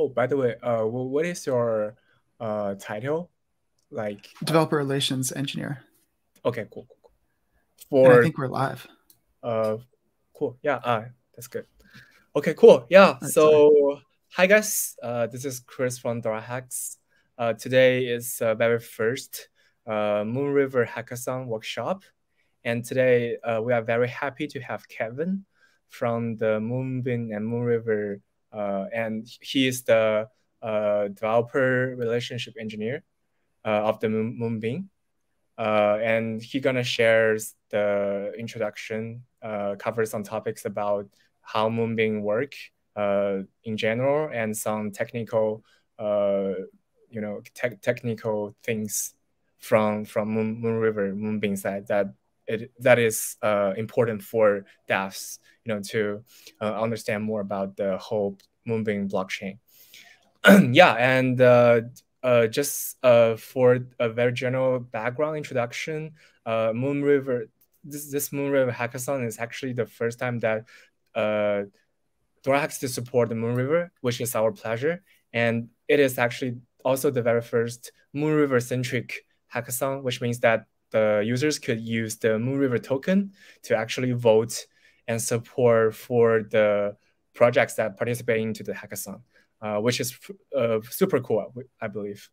Oh, by the way, uh, what is your uh title? Like developer relations engineer. Okay, cool, cool, cool. For and I think we're live. Uh, cool. Yeah. Uh, that's good. Okay, cool. Yeah. Right, so, sorry. hi guys. Uh, this is Chris from DoraHacks. Uh, today is uh, very first uh, Moonriver Hackathon workshop, and today uh, we are very happy to have Kevin from the Moonbeam and Moonriver, and he is the uh, developer relationship engineer uh, of the Moonbeam. Uh, and he gonna share the introduction, uh, cover some topics about how Moonbeam work uh, in general and some technical, uh, you know, te technical things from from Moon, Moonriver Moonbeam side that it that is uh, important for devs, you know, to uh, understand more about the whole Moonbeam blockchain. yeah, and uh, uh, just uh, for a very general background introduction, uh, Moonriver, this, this Moonriver Hackathon is actually the first time that uh, to support the Moonriver, which is our pleasure. And it is actually also the very first Moonriver centric hackathon, which means that the users could use the Moonriver token to actually vote and support for the projects that participate into the hackathon uh, which is uh, super cool, I believe.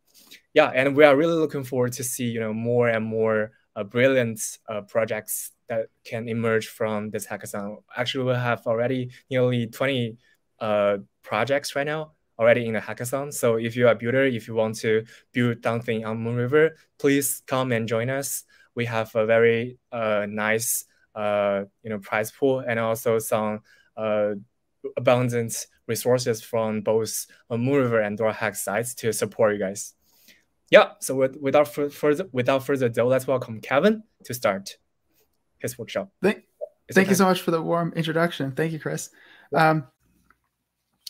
Yeah, and we are really looking forward to see you know more and more uh, brilliant uh, projects that can emerge from this hackathon. Actually, we have already nearly 20 uh, projects right now already in the hackathon. So if you are a builder, if you want to build something on Moonriver, please come and join us. We have a very uh, nice you know prize pool and also some abundant resources from both uh, Moonriver and DoraHack sites to support you guys. Yeah, so with, without further without further ado, let's welcome Kevin to start his workshop. Thank, thank you so much for the warm introduction. Thank you, Chris. Um,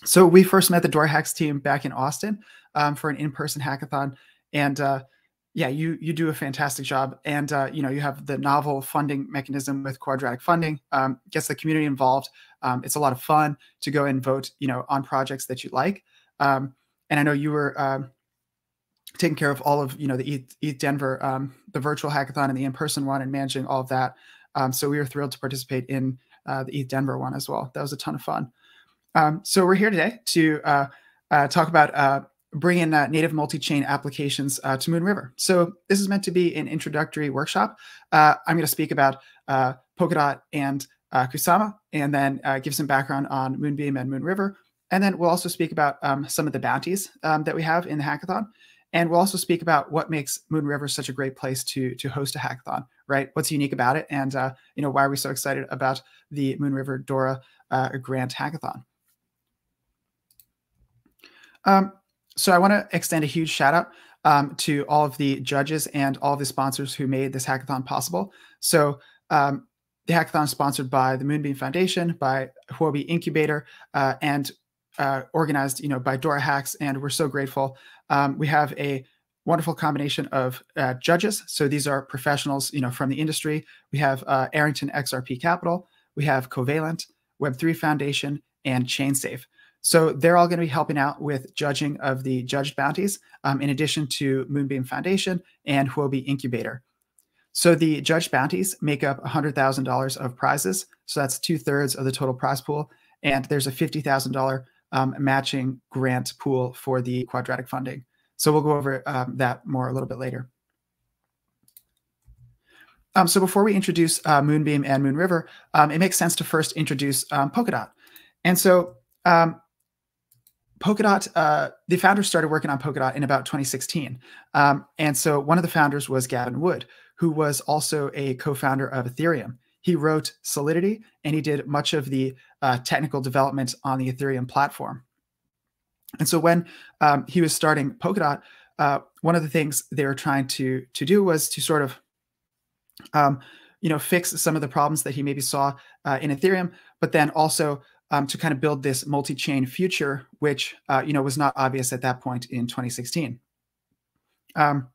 so we first met the DoraHacks team back in Austin um, for an in-person hackathon, and uh, yeah, you you do a fantastic job, and uh, you know you have the novel funding mechanism with quadratic funding, um, gets the community involved. Um, it's a lot of fun to go and vote, you know, on projects that you like. Um, and I know you were um, taking care of all of you know the ETH, ETH Denver, um, the virtual hackathon, and the in-person one, and managing all of that. Um, so we were thrilled to participate in uh, the ETH Denver one as well. That was a ton of fun. so we're here today to uh, uh, talk about uh, bring in uh, native multi-chain applications uh, to Moonriver. So this is meant to be an introductory workshop. Uh, I'm going to speak about uh, Polkadot and uh, Kusama, and then uh, give some background on Moonbeam and Moonriver. And then we'll also speak about um, some of the bounties um, that we have in the hackathon. And we'll also speak about what makes Moonriver such a great place to to host a hackathon, right? What's unique about it, and you know why are we so excited about the Moon River Dora Grant Hackathon? Um, so I want to extend a huge shout out um, to all of the judges and all the sponsors who made this hackathon possible. So um, the hackathon is sponsored by the Moonbeam Foundation, by Huobi Incubator, uh, and uh, organized, you know, by DoraHacks, and we're so grateful. Um, we have a wonderful combination of uh, judges. So these are professionals, you know, from the industry. We have uh, Arrington XRP Capital, we have Covalent, Web3 Foundation, and ChainSafe. So they're all going to be helping out with judging of the judged bounties, um, in addition to Moonbeam Foundation and Huobi Incubator. So the judged bounties make up $100,000 of prizes. So that's two thirds of the total prize pool. And there's a $50,000 um, matching grant pool for the quadratic funding. So we'll go over um, that more a little bit later. Um, so before we introduce uh, Moonbeam and Moon River, um, it makes sense to first introduce um, Polkadot. And so um, Polkadot, uh, the founders started working on Polkadot in about 2016. Um, and so one of the founders was Gavin Wood, who was also a co founder of Ethereum. He wrote Solidity and he did much of the uh, technical development on the Ethereum platform. And so when um, he was starting Polkadot, uh, one of the things they were trying to, to do was to sort of um, you know, fix some of the problems that he maybe saw uh, in Ethereum, but then also um, to kind of build this multi-chain future, which uh, you know was not obvious at that point in 2016. Um,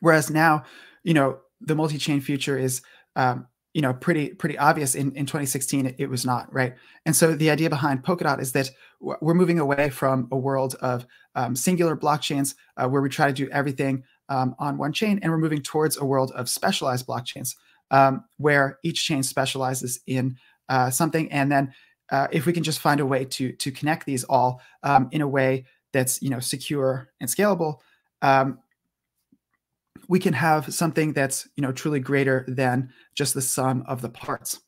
whereas now, you know, the multi-chain future is um, you know pretty pretty obvious in, in 2016 it, it, was not right and so the idea behind polkadot is that we're moving away from a world of um, singular blockchains uh, where we try to do everything um, on one chain and we're moving towards a world of specialized blockchains um, where each chain specializes in uh, something and then uh, if we can just find a way to to connect these all um, in a way that's you know secure and scalable um, we can have something that's you know truly greater than just the sum of the parts.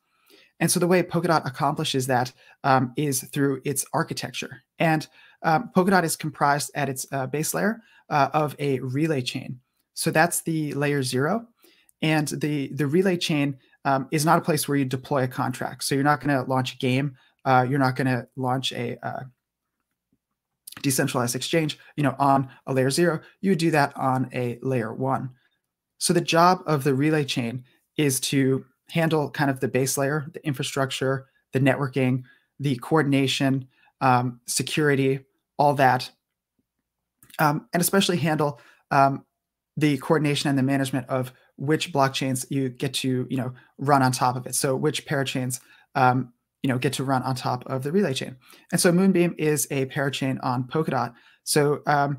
And so the way Polkadot accomplishes that um, is through its architecture. And um, Polkadot is comprised at its uh, base layer uh, of a relay chain. So that's the layer zero. And the, the relay chain um, is not a place where you deploy a contract. So you're not going to launch a game. Uh, you're not going to launch a uh, decentralized exchange, you know, on a layer zero, you would do that on a layer one. So the job of the relay chain is to handle kind of the base layer, the infrastructure, the networking, the coordination, um, security, all that, um, and especially handle um, the coordination and the management of which blockchains you get to, you know, run on top of it. So which parachains um, you know, get to run on top of the relay chain. And so Moonbeam is a parachain on Polkadot. So um,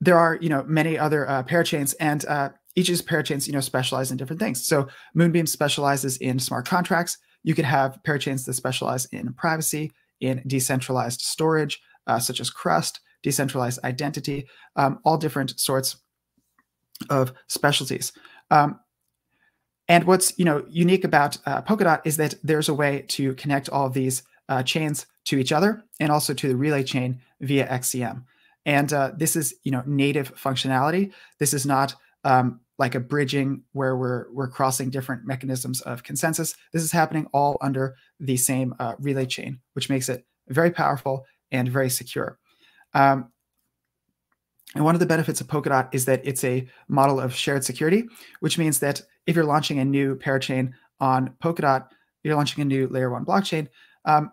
there are, you know, many other uh, parachains, and uh, each of these parachains, you know, specialize in different things. So Moonbeam specializes in smart contracts. You could have parachains that specialize in privacy, in decentralized storage, uh, such as Crust, decentralized identity, um, all different sorts of specialties. Um, and what's you know unique about uh, Polkadot is that there's a way to connect all of these uh, chains to each other and also to the relay chain via XCM. And uh, this is you know native functionality. This is not um, like a bridging where we're we're crossing different mechanisms of consensus. This is happening all under the same uh, relay chain, which makes it very powerful and very secure. Um, and one of the benefits of Polkadot is that it's a model of shared security, which means that if you're launching a new parachain on Polkadot, you're launching a new layer one blockchain. Um,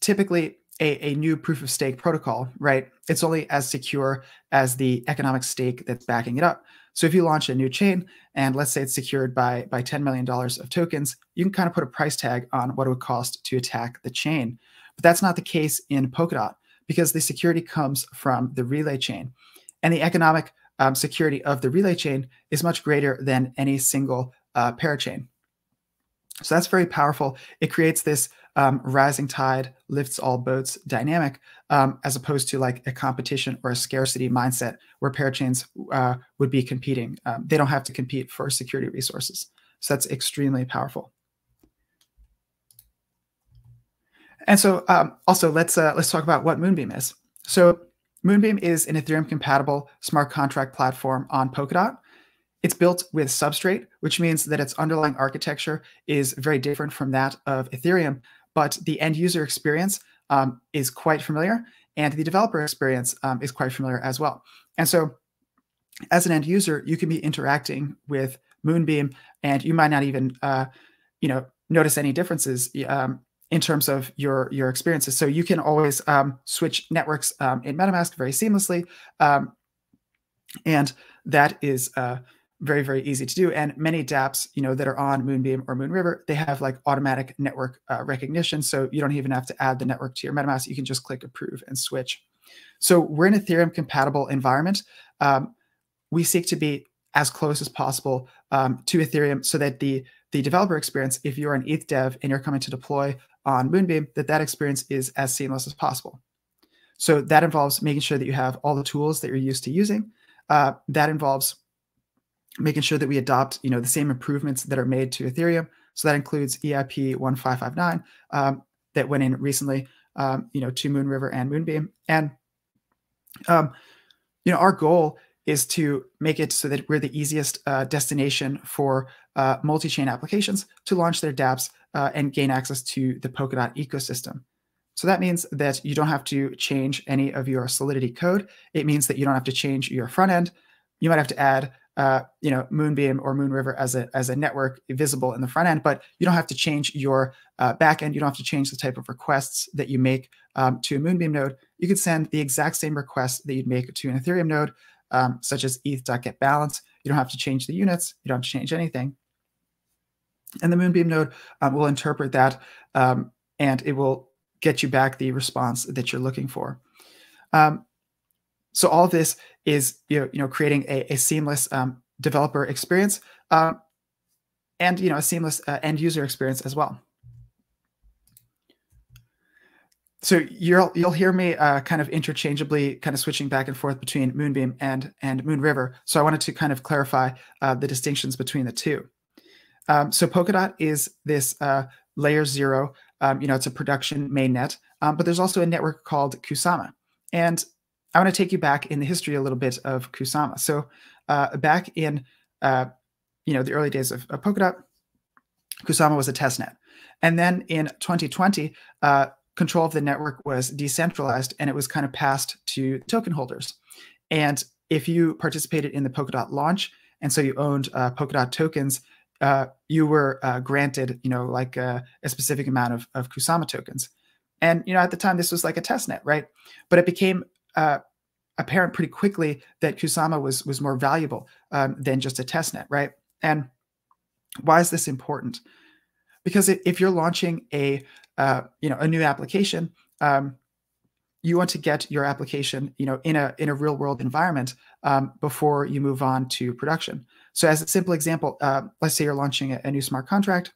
typically, a, a new proof of stake protocol, right? It's only as secure as the economic stake that's backing it up. So if you launch a new chain and let's say it's secured by by $10 million of tokens, you can kind of put a price tag on what it would cost to attack the chain. But that's not the case in Polkadot because the security comes from the relay chain. And the economic um, security of the relay chain is much greater than any single uh, parachain. So that's very powerful. It creates this um, rising tide lifts all boats dynamic, um, as opposed to like a competition or a scarcity mindset where parachains uh, would be competing. Um, they don't have to compete for security resources. So that's extremely powerful. And so um, also let's uh, let's talk about what Moonbeam is. So Moonbeam is an Ethereum compatible smart contract platform on Polkadot. It's built with Substrate, which means that its underlying architecture is very different from that of Ethereum, but the end user experience um, is quite familiar, and the developer experience um, is quite familiar as well. And so, as an end user, you can be interacting with Moonbeam, and you might not even, uh, you know, notice any differences um, in terms of your your experiences. So you can always um, switch networks um, in MetaMask very seamlessly, um, and that is uh, very very easy to do. And many DApps, you know, that are on Moonbeam or Moonriver, they have like automatic network uh, recognition, so you don't even have to add the network to your MetaMask. You can just click approve and switch. So we're in Ethereum compatible environment. Um, we seek to be as close as possible um, to Ethereum so that the the developer experience, if you're an ETH dev and you're coming to deploy on Moonbeam, that that experience is as seamless as possible. So that involves making sure that you have all the tools that you're used to using. Uh, that involves making sure that we adopt, you know, the same improvements that are made to Ethereum. So that includes EIP 1559 um, that went in recently, um, you know, to Moonriver and Moonbeam. And, um, you know, our goal is to make it so that we're the easiest uh, destination for uh, multi-chain applications to launch their dApps uh, and gain access to the Polkadot ecosystem. So that means that you don't have to change any of your Solidity code. It means that you don't have to change your front end. You might have to add, uh, you know, Moonbeam or Moonriver as a as a network visible in the front end, but you don't have to change your uh, back end. You don't have to change the type of requests that you make um, to a Moonbeam node. You could send the exact same request that you'd make to an Ethereum node, um, such as ETH.getBalance. You don't have to change the units. You don't have to change anything. And the Moonbeam node um, will interpret that um, and it will get you back the response that you're looking for. Um, so all this is you know, you know creating a, a seamless um, developer experience um, and you know a seamless uh, end user experience as well. So you'll you'll hear me uh, kind of interchangeably, kind of switching back and forth between Moonbeam and and Moonriver. So I wanted to kind of clarify uh, the distinctions between the two. Um, so Polkadot is this uh, layer zero. Um, you know, it's a production mainnet, um, but there's also a network called Kusama, and I want to take you back in the history a little bit of Kusama. So uh, back in uh, you know the early days of, of Polkadot, Kusama was a testnet, and then in 2020 uh, control of the network was decentralized and it was kind of passed to token holders. And if you participated in the Polkadot launch, and so you owned uh, Polkadot tokens, uh, you were uh, granted, you know, like a, a, specific amount of, of Kusama tokens. And, you know, at the time, this was like a test net, right? But it became uh, apparent pretty quickly that Kusama was, was more valuable um, than just a test net, right? And why is this important? Because if you're launching a uh, you know a new application um, you want to get your application you know in a in a real world environment um, before you move on to production so as a simple example uh, let's say you're launching a, a new smart contract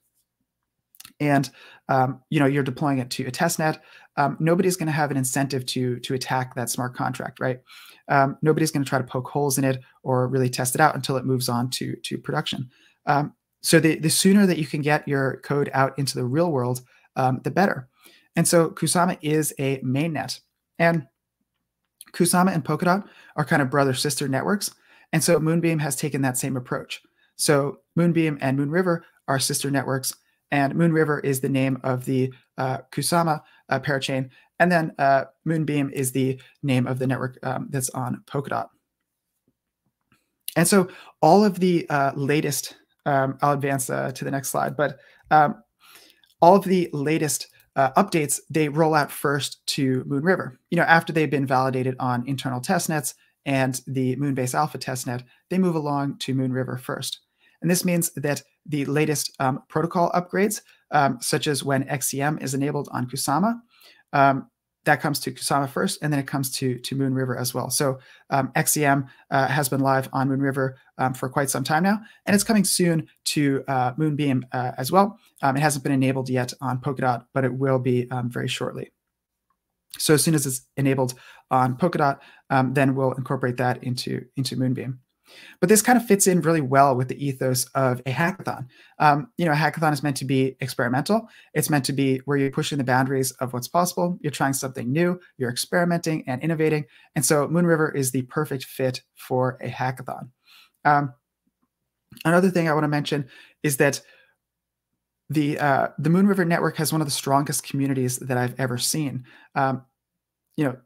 and um, you know you're deploying it to a test net um, nobody's going to have an incentive to to attack that smart contract right um, nobody's going to try to poke holes in it or really test it out until it moves on to to production um, so the, the sooner that you can get your code out into the real world um, the better. And so Kusama is a mainnet. And Kusama and Polkadot are kind of brother sister networks. And so Moonbeam has taken that same approach. So Moonbeam and Moonriver are sister networks. And Moonriver is the name of the uh, Kusama uh, parachain. And then uh, Moonbeam is the name of the network um, that's on Polkadot. And so all of the uh, latest, um, I'll advance uh, to the next slide, but um, all of the latest uh, updates they roll out first to Moonriver. You know, after they've been validated on internal testnets and the Moonbase Alpha testnet, they move along to Moonriver first. And this means that the latest um, protocol upgrades, um, such as when XCM is enabled on Kusama, um, that comes to Kusama first, and then it comes to to Moonriver as well. So um, XCM uh, has been live on Moonriver um, for quite some time now, and it's coming soon to uh, Moonbeam uh, as well. Um, it hasn't been enabled yet on Polkadot, but it will be um, very shortly. So as soon as it's enabled on Polkadot, um, then we'll incorporate that into into Moonbeam. But this kind of fits in really well with the ethos of a hackathon. Um, you know, a hackathon is meant to be experimental. It's meant to be where you're pushing the boundaries of what's possible. You're trying something new. You're experimenting and innovating. And so Moonriver is the perfect fit for a hackathon. Um, another thing I want to mention is that the uh, the Moonriver network has one of the strongest communities that I've ever seen. Um, you know,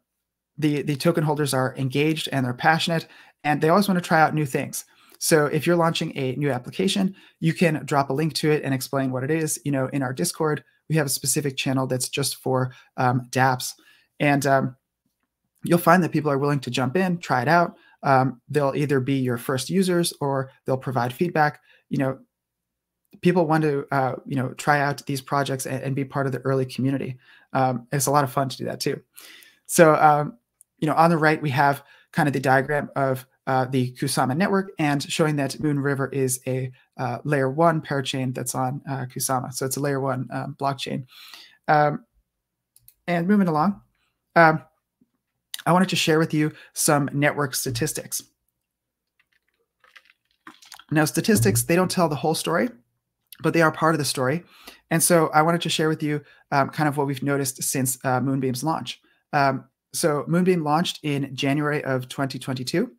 the the token holders are engaged and they're passionate and they always want to try out new things. So if you're launching a new application, you can drop a link to it and explain what it is. You know, in our Discord, we have a specific channel that's just for um, dApps, and um, you'll find that people are willing to jump in, try it out. Um, they'll either be your first users or they'll provide feedback. You know, people want to uh, you know try out these projects and, and, be part of the early community. Um, it's a lot of fun to do that too. So um, you know, on the right we have kind of the diagram of uh, the Kusama network and showing that Moonriver is a uh, layer one parachain that's on uh, Kusama. So it's a layer one um, blockchain. Um, and moving along, um, I wanted to share with you some network statistics. Now, statistics, they don't tell the whole story, but they are part of the story. And so I wanted to share with you um, kind of what we've noticed since uh, Moonbeam's launch. Um, so Moonbeam launched in January of 2022.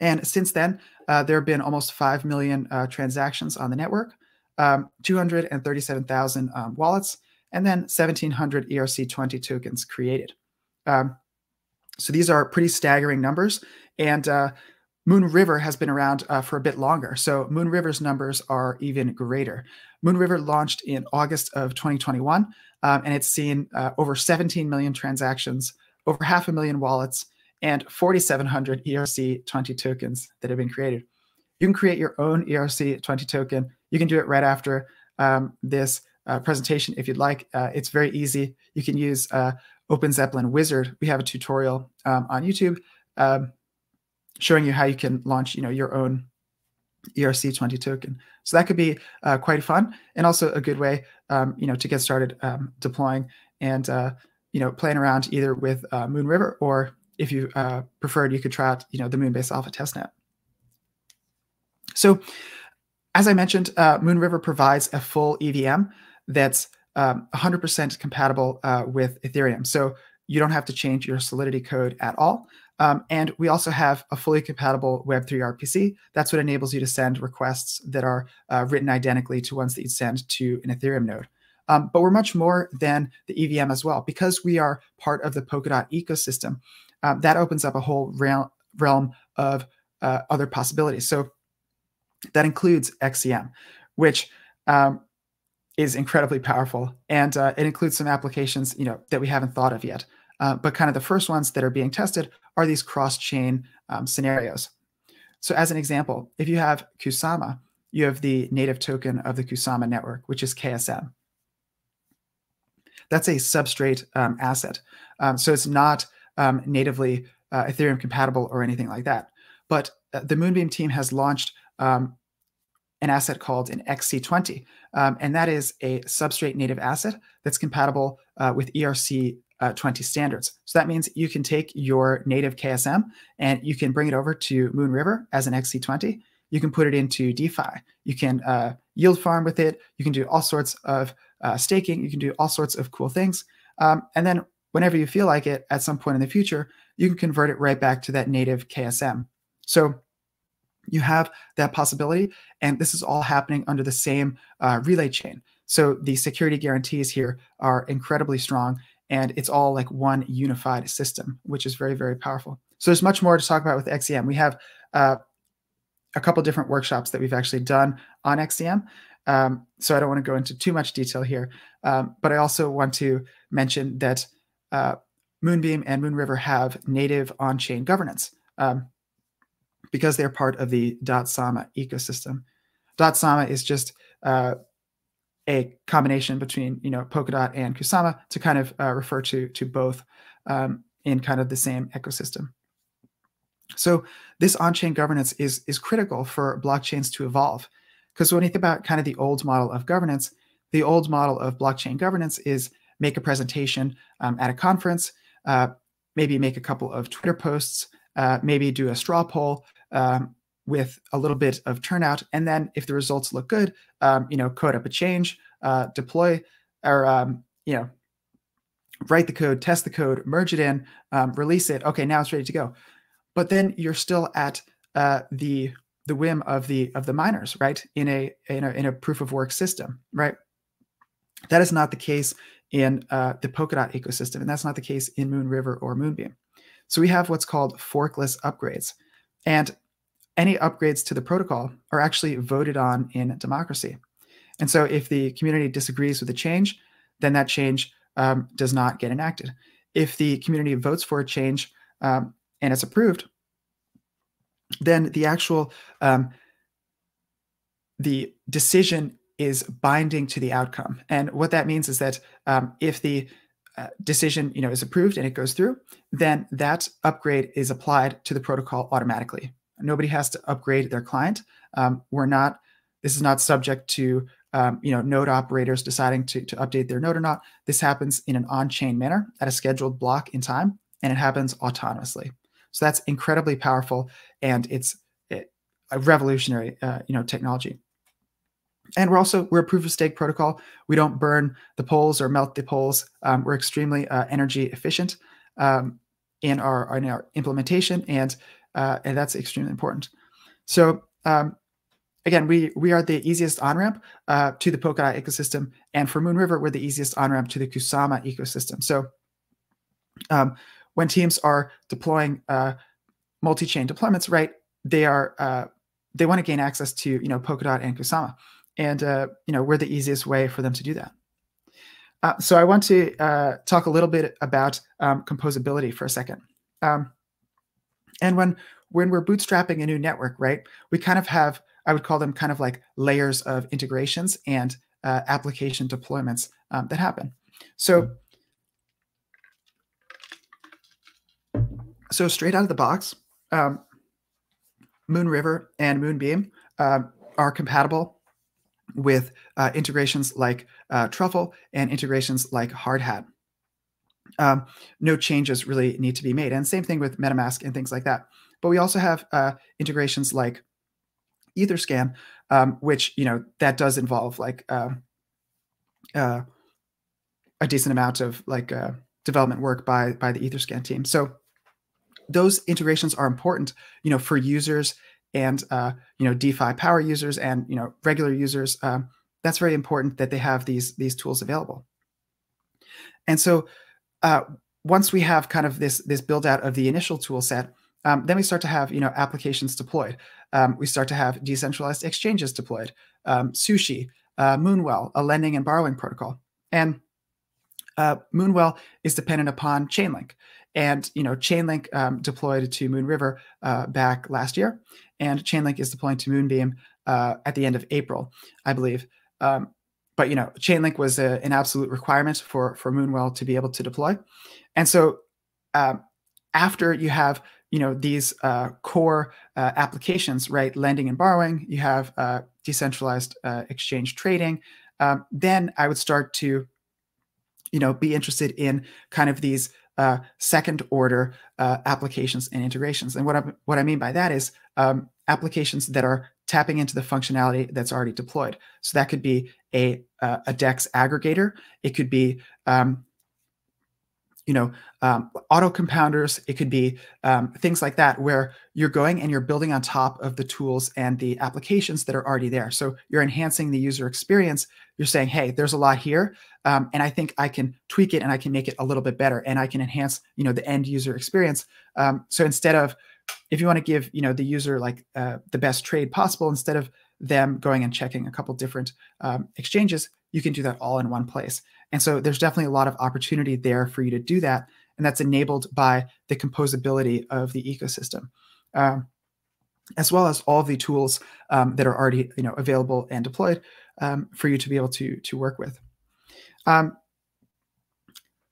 And since then, uh, there have been almost 5 million uh, transactions on the network, um, 237,000 um, wallets, and then 1,700 ERC20 tokens created. Um, so these are pretty staggering numbers. And uh, Moonriver has been around uh, for a bit longer. So Moonriver's numbers are even greater. Moonriver launched in August of 2021, um, and it's seen uh, over 17 million transactions, over half a million wallets, and 4,700 ERC20 tokens that have been created. You can create your own ERC20 token You can do it right after um, this uh, presentation if you'd like. Uh, it's very easy. You can use uh, OpenZeppelin Wizard. We have a tutorial um, on YouTube um, showing you how you can launch, you know, your own ERC20 token. So that could be uh, quite fun and also a good way, um, you know, to get started um, deploying and, uh, you know, playing around either with uh, Moonriver or if you uh, preferred, you could try out, you know, the Moonbase Alpha testnet. So as I mentioned, uh, Moonriver provides a full EVM that's 100% um, compatible uh, with Ethereum. So you don't have to change your Solidity code at all. Um, and we also have a fully compatible Web3 RPC. That's what enables you to send requests that are uh, written identically to ones that you'd send to an Ethereum node. Um, but we're much more than the EVM as well. Because we are part of the Polkadot ecosystem, um, that opens up a whole realm, realm of uh, other possibilities. So that includes XCM, which um, is incredibly powerful, and uh, it includes some applications you know that we haven't thought of yet. Uh, but kind of the first ones that are being tested are these cross-chain um, scenarios. So as an example, if you have Kusama, you have the native token of the Kusama network, which is KSM. That's a substrate um, asset. Um, so it's not um, natively uh, Ethereum compatible or anything like that. But uh, the Moonbeam team has launched um, an asset called an XC20. Um, and that is a substrate native asset that's compatible uh, with ERC uh, 20 standards. So that means you can take your native KSM and you can bring it over to Moonriver as an XC20. You can put it into DeFi. You can uh, yield farm with it. You can do all sorts of uh, staking. You can do all sorts of cool things. Um, and then whenever you feel like it at some point in the future, you can convert it right back to that native KSM. So you have that possibility. And this is all happening under the same uh, relay chain. So the security guarantees here are incredibly strong and it's all like one unified system, which is very, very powerful. So there's much more to talk about with XCM. We have uh, a couple different workshops that we've actually done on XCM. Um, so I don't want to go into too much detail here, um, but I also want to mention that uh, Moonbeam and Moonriver have native on-chain governance um, because they're part of the Sama ecosystem. Sama is just uh, a combination between you know Polkadot and Kusama to kind of uh, refer to to both um, in kind of the same ecosystem. So this on-chain governance is is critical for blockchains to evolve, because when you think about kind of the old model of governance, the old model of blockchain governance is make a presentation um, at a conference, uh, maybe make a couple of Twitter posts, uh, maybe do a straw poll, um, with a little bit of turnout. And then if the results look good, um, you know, code up a change, uh, deploy, or, um, you know, write the code, test the code, merge it in, um, release it. Okay, now it's ready to go. But then you're still at uh, the the whim of the of the miners, right? In a in a in a proof of work system, right? That is not the case in uh, the Polkadot ecosystem, and that's not the case in Moonriver or Moonbeam. So we have what's called forkless upgrades, and any upgrades to the protocol are actually voted on in democracy. And so if the community disagrees with the change, then that change um, does not get enacted. If the community votes for a change um, and it's approved, then the actual um, the decision is binding to the outcome. And what that means is that um, if the uh, decision you know is approved and it goes through, then that upgrade is applied to the protocol automatically. Nobody has to upgrade their client. Um, we're not. This is not subject to um, you know node operators deciding to, to update their node or not. This happens in an on-chain manner at a scheduled block in time, and it happens autonomously. So that's incredibly powerful, and it's a revolutionary uh, you know technology. And we're also we're a proof of stake protocol. We don't burn the poles or melt the poles. Um, we're extremely uh, energy efficient um, in our in our implementation, and uh, and that's extremely important. So um, again, we we are the easiest on ramp uh, to the Polkadot ecosystem, and for Moonriver, we're the easiest on ramp to the Kusama ecosystem. So um, when teams are deploying uh, multi chain deployments, right, they are uh, they want to gain access to you know Polkadot and Kusama, and uh, you know we're the easiest way for them to do that. Uh, so I want to uh, talk a little bit about um, composability for a second. Um, and when when we're bootstrapping a new network, right, we kind of have I would call them kind of like layers of integrations and uh, application deployments um, that happen. So, so straight out of the box, um, Moonriver and Moonbeam uh, are compatible with uh, integrations like uh, Truffle and integrations like Hardhat. Um, no changes really need to be made. And same thing with MetaMask and things like that. But we also have uh, integrations like Etherscan, um, which, you know, that does involve like um, uh, a decent amount of like uh, development work by, by the Etherscan team. So those integrations are important, you know, for users and uh, you know DeFi power users and you know regular users. Um, that's very important that they have these these tools available. And so uh, once we have kind of this this build out of the initial tool set, um, then we start to have you know applications deployed. Um, we start to have decentralized exchanges deployed, um, Sushi, uh, Moonwell, a lending and borrowing protocol, and uh, Moonwell is dependent upon Chainlink. And you know, Chainlink um, deployed to Moonriver uh, back last year, and Chainlink is deploying to Moonbeam uh, at the end of April, I believe. Um, but you know, Chainlink was a, an absolute requirement for for Moonwell to be able to deploy, and so um, after you have you know these uh, core uh, applications, right, lending and borrowing, you have uh, decentralized uh, exchange trading. Um, then I would start to you know be interested in kind of these uh, second order uh, applications and integrations. And what I, what I mean by that is um, applications that are tapping into the functionality that's already deployed. So that could be a, uh, a DEX aggregator. It could be um, you know, um, auto compounders. It could be um, things like that, where you're going and you're building on top of the tools and the applications that are already there. So you're enhancing the user experience. You're saying, hey, there's a lot here, um, and I think I can tweak it and I can make it a little bit better, and I can enhance, you know, the end user experience. Um, so instead of, if you want to give, you know, the user like uh, the best trade possible, instead of them going and checking a couple different um, exchanges, you can do that all in one place. And so there's definitely a lot of opportunity there for you to do that. And that's enabled by the composability of the ecosystem. Um, as well as all the tools um, that are already you know available and deployed um, for you to be able to to work with. Um,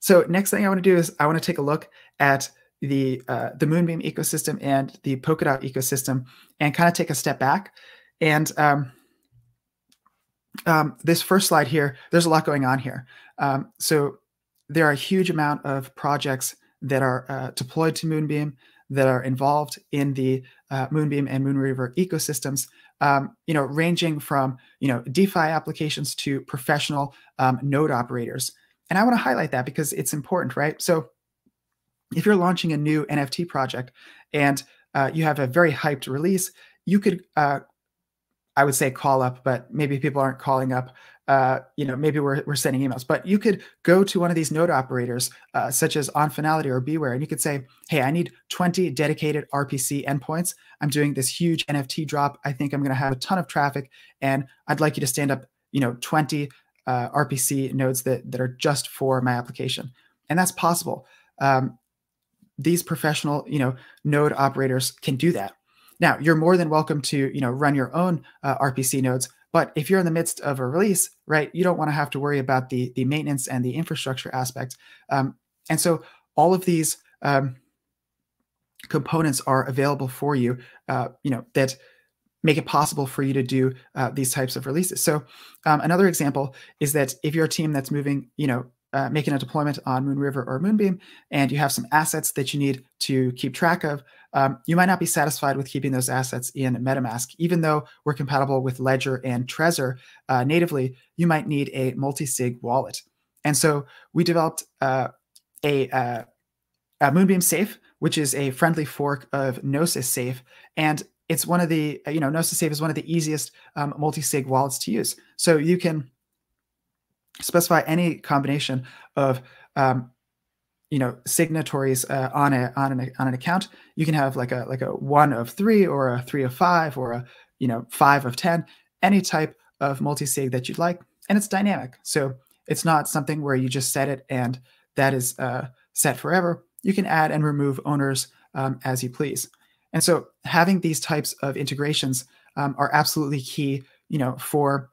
so next thing I want to do is I want to take a look at the uh, the Moonbeam ecosystem and the Polkadot ecosystem and kind of take a step back and um, um, this first slide here, there's a lot going on here. Um, so there are a huge amount of projects that are uh, deployed to Moonbeam that are involved in the uh, Moonbeam and Moonriver ecosystems. Um, you know, ranging from you know DeFi applications to professional um, node operators. And I want to highlight that because it's important, right? So if you're launching a new NFT project and uh, you have a very hyped release, you could uh, I would say call up, but maybe people aren't calling up. Uh, you know, maybe we're, we're sending emails, but you could go to one of these node operators, uh, such as OnFinality or Beware, and you could say, hey, I need 20 dedicated RPC endpoints. I'm doing this huge NFT drop. I think I'm going to have a ton of traffic, and I'd like you to stand up, you know, 20 uh, RPC nodes that, that are just for my application. And that's possible. Um, these professional, you know, node operators can do that. Now, you're more than welcome to, you know, run your own uh, RPC nodes, but if you're in the midst of a release, right, you don't want to have to worry about the the maintenance and the infrastructure aspect. Um, and so all of these um, components are available for you, uh, you know, that make it possible for you to do uh, these types of releases. So um, another example is that if you're a team that's moving, you know, uh, making a deployment on Moonriver or Moonbeam, and you have some assets that you need to keep track of, um, you might not be satisfied with keeping those assets in MetaMask. Even though we're compatible with Ledger and Trezor uh, natively, you might need a multi-sig wallet. And so we developed uh, a, uh, a, Moonbeam Safe, which is a friendly fork of Gnosis Safe, and it's one of the you know Gnosis Safe is one of the easiest um, multi-sig wallets to use. So you can specify any combination of um, you know signatories uh, on a on an on an account. You can have like a like a one of three or a three of five or a you know five of ten any type of multi-sig that you'd like and it's dynamic. So it's not something where you just set it and that is uh, set forever. You can add and remove owners um, as you please. And so having these types of integrations um, are absolutely key, you know, for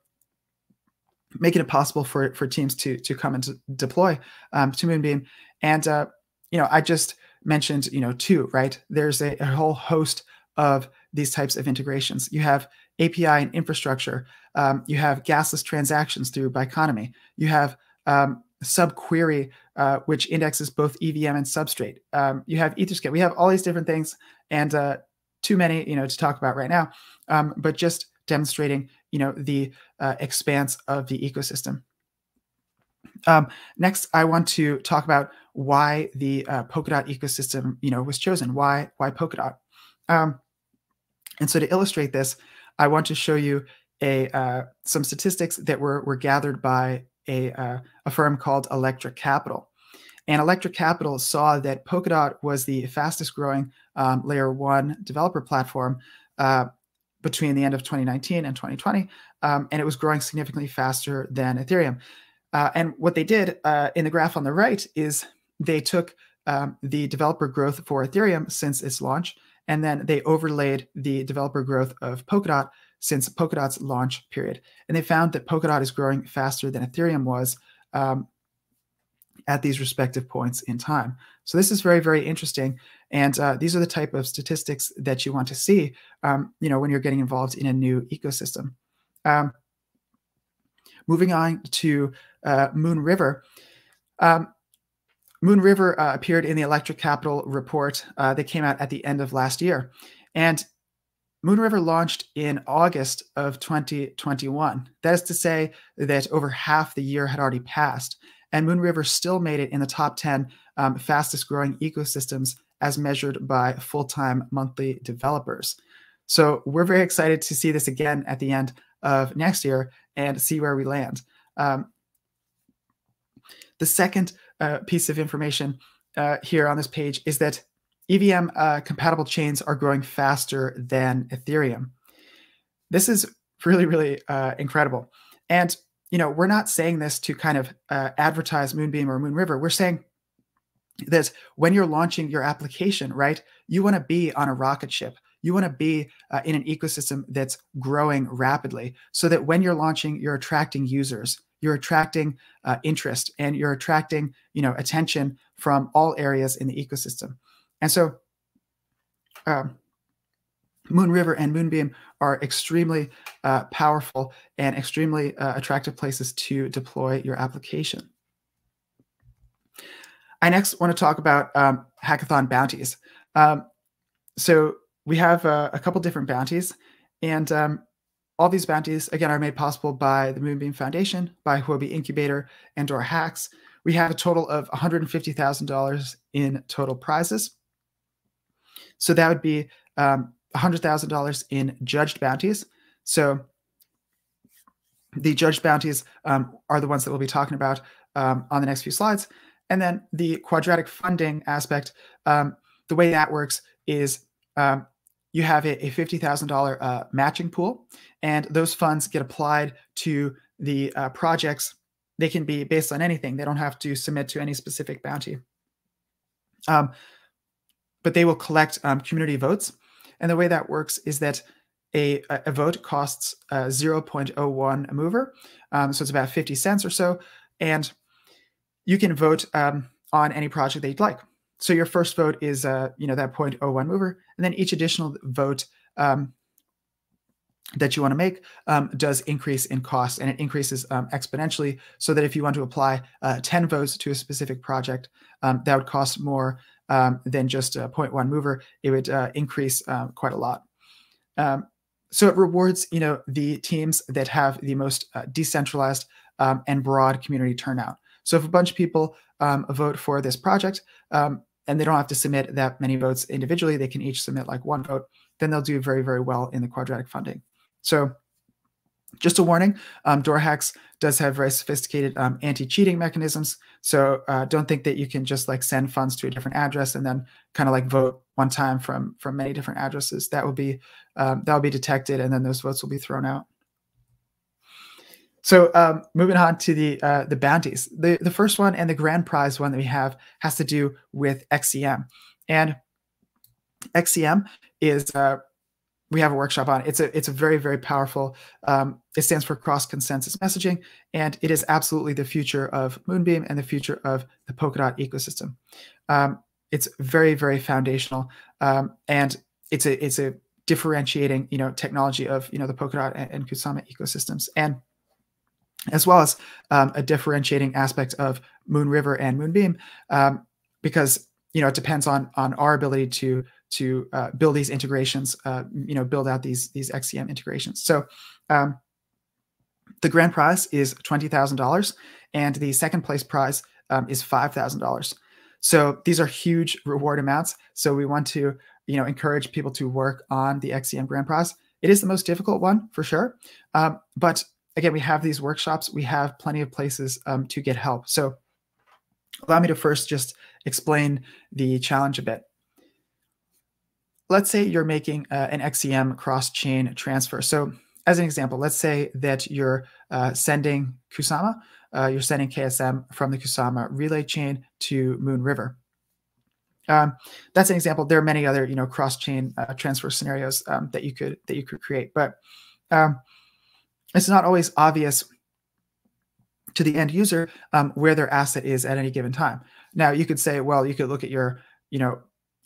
making it possible for for teams to to come and deploy um, to Moonbeam. And uh, you know, I just mentioned, you know, two, right? There's a, a whole host of these types of integrations. You have API and infrastructure. Um, you have gasless transactions through Biconomy. You have um, subquery, uh, which indexes both EVM and substrate. Um, you have Etherscan. We have all these different things, and uh, too many, you know, to talk about right now. Um, but just demonstrating, you know, the uh, expanse of the ecosystem. Um, next, I want to talk about why the uh, Polkadot ecosystem, you know, was chosen. Why why Polkadot? Um, and so to illustrate this, I want to show you a uh, some statistics that were were gathered by a uh, a firm called Electric Capital. And Electric Capital saw that Polkadot was the fastest growing um, layer one developer platform uh, between the end of 2019 and 2020, um, and it was growing significantly faster than Ethereum. Uh, and what they did uh, in the graph on the right is they took um, the developer growth for Ethereum since its launch, and then they overlaid the developer growth of Polkadot since Polkadot's launch period. And they found that Polkadot is growing faster than Ethereum was um, at these respective points in time. So this is very, very interesting. And uh, these are the type of statistics that you want to see, um, you know, when you're getting involved in a new ecosystem. Um, moving on to uh, Moonriver. Um, Moonriver uh, appeared in the Electric Capital report uh, that came out at the end of last year. And Moonriver launched in August of 2021. That is to say that over half the year had already passed. And Moonriver still made it in the top 10 um, fastest growing ecosystems as measured by full time monthly developers. So we're very excited to see this again at the end of next year and see where we land. Um, the second uh, piece of information uh, here on this page is that EVM uh, compatible chains are growing faster than Ethereum. This is really, really uh, incredible. And, you know, we're not saying this to kind of uh, advertise Moonbeam or Moonriver. We're saying that when you're launching your application, right, you want to be on a rocket ship. You want to be uh, in an ecosystem that's growing rapidly so that when you're launching, you're attracting users, you're attracting uh, interest, and you're attracting, you know, attention from all areas in the ecosystem. And so um, Moonriver and Moonbeam are extremely uh, powerful and extremely uh, attractive places to deploy your application. I next want to talk about um, hackathon bounties. Um, so we have uh, a couple different bounties, and um, all these bounties, again, are made possible by the Moonbeam Foundation, by Huobi Incubator, and DoraHacks. We have a total of $150,000 in total prizes. So that would be um, $100,000 in judged bounties. So the judged bounties um, are the ones that we'll be talking about um, on the next few slides. And then the quadratic funding aspect, um, the way that works is um, you have a, a $50,000 uh, matching pool, and those funds get applied to the uh, projects. They can be based on anything. They don't have to submit to any specific bounty. Um, but they will collect um, community votes. And the way that works is that a, a vote costs uh, 0.01 a MOVR. Um, so it's about 50 cents or so. And you can vote um, on any project that you'd like. So your first vote is, uh, you know, that 0.01 MOVR. And then each additional vote um, that you want to make um, does increase in cost and it increases um, exponentially so that if you want to apply uh, 10 votes to a specific project, um, that would cost more um, than just a 0.1 MOVR, it would uh, increase uh, quite a lot. Um, so it rewards, you know, the teams that have the most uh, decentralized um, and broad community turnout. So if a bunch of people um, vote for this project um, and they don't have to submit that many votes individually, they can each submit like one vote, then they'll do very, very well in the quadratic funding. So just a warning, um, DoraHacks does have very sophisticated um, anti-cheating mechanisms. So uh, don't think that you can just like send funds to a different address and then kind of like vote one time from from many different addresses. That will be um, that will be detected, and then those votes will be thrown out. So um, moving on to the uh, the bounties, the the first one and the grand prize one that we have has to do with XCM, and XCM is uh, we have a workshop on. It's a it's a very very powerful. Um, it stands for cross consensus messaging, and it is absolutely the future of Moonbeam and the future of the Polkadot ecosystem. Um, it's very very foundational, um, and it's a it's a differentiating you know technology of you know the Polkadot and, and Kusama ecosystems, and as well as um, a differentiating aspect of Moonriver and Moonbeam, um, because you know it depends on on our ability to to uh, build these integrations, uh, you know, build out these these XCM integrations. So um, the grand prize is twenty thousand dollars, and the second place prize um, is five thousand dollars. So these are huge reward amounts. So we want to you know encourage people to work on the XCM grand prize. It is the most difficult one for sure, um, but again, we have these workshops. We have plenty of places um, to get help. So allow me to first just explain the challenge a bit let's say you're making uh, an XCM cross-chain transfer. So as an example, let's say that you're uh, sending Kusama, uh, you're sending KSM from the Kusama relay chain to Moonriver. Um, that's an example. There are many other, you know, cross-chain uh, transfer scenarios um, that you could that you could create, but um, it's not always obvious to the end user um, where their asset is at any given time. Now, you could say, well, you could look at your, you know,